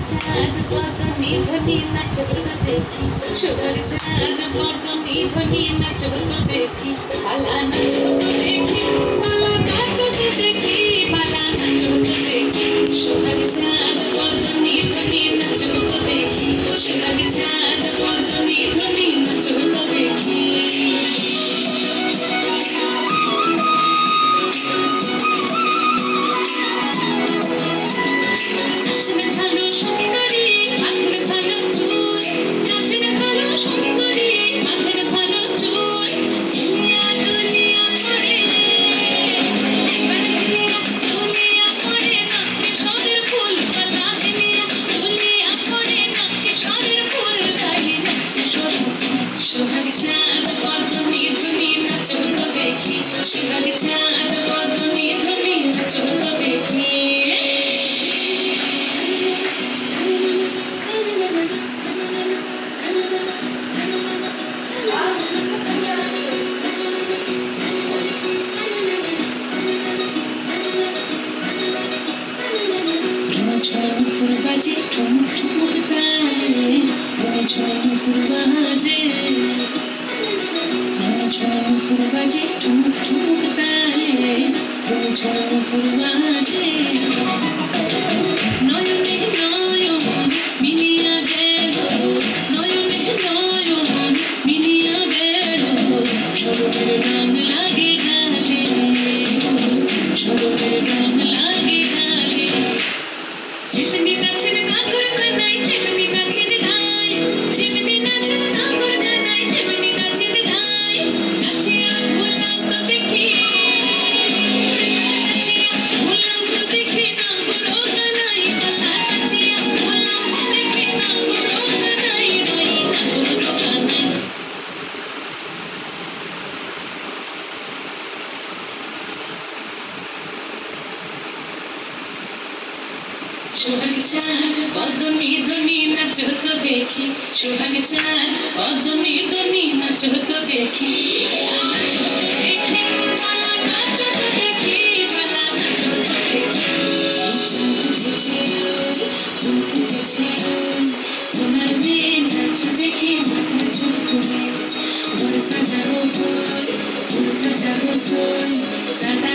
చాడ పాత మీద నిన్న చెబుతూ దేఖి షుగర్ చాడ పాత మీద నిన్న చెబుతూ దేఖి అలా నవ్వుతూ దేఖి বছর পূর্বা যে বছর পূর্বা যে বছর পূর্বা পূর্বা যে নয়নে নয়ন মিলিয়া গেল নয়নে নয়ন মিলিয়া গেল সোহাগ চাঁদ অজমি ধনি নাচ তো দেখি। সোহাগ চাঁদ অজমি ধনি নাচ তো দেখি। সোনার যে নাচ দেখে মাথা চুপ সাজাবো ফুল সাজাবো ফুল সাজা